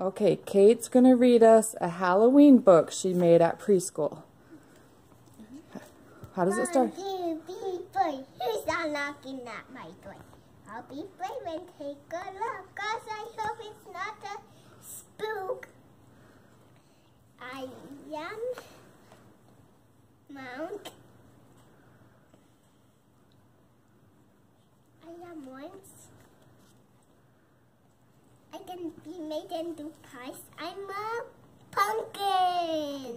Okay, Kate's going to read us a Halloween book she made at preschool. How does it start? Who's knocking at my door? I'll be brave and take a look, cause I hope it's not a spook. I am Mount. I am once. I made into pies. I'm a pumpkin.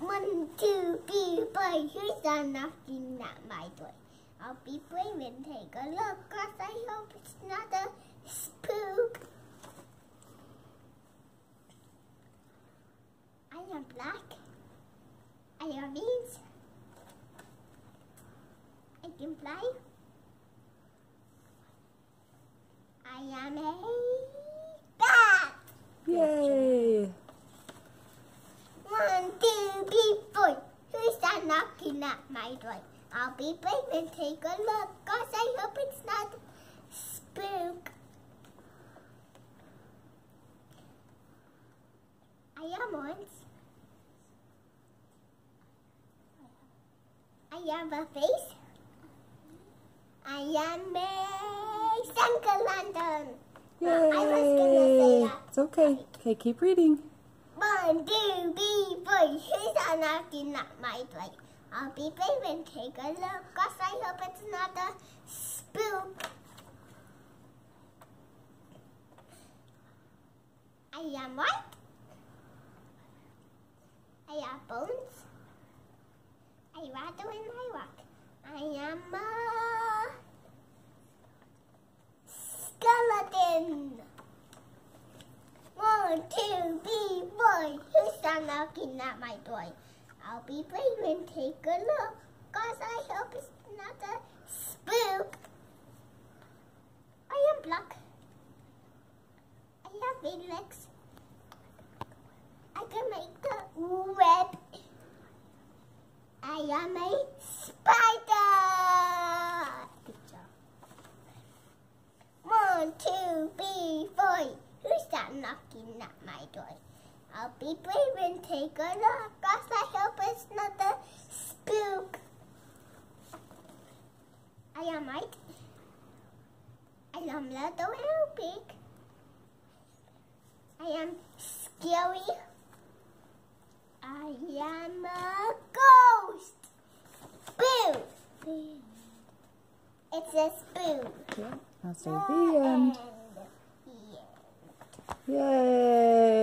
One, two, three, four. Who's not knocking at my door? I'll be brave and take a look, cause I hope it's not a spook. I am black. I am wings. I can fly. I am a. Yay! One, two, three, four. Who's that knocking at my door? I'll be brave and take a look, cause I hope it's not spook. I am once. I have a face. I am a Santa Yay! It's okay. Okay, keep reading. One, two, three, four. Who's knocking at my door? I'll be brave and take a look, cause I hope it's not a spook. I am white. I have bones. I rattle and I walk. I am a One, two, three, four. Who's that knocking at my door? I'll be brave and take a look, cause I hope it's not a spook. I am black. I have eight legs. I can make a web. I am a spider. One, two, three, four. Who's that knocking at my door? I'll be brave and take a look, cause I hope it's not a spook. I am white. I am little and big. I am scary. I am a ghost. Boo! It's a spoon. Yeah, that's the end. Yay!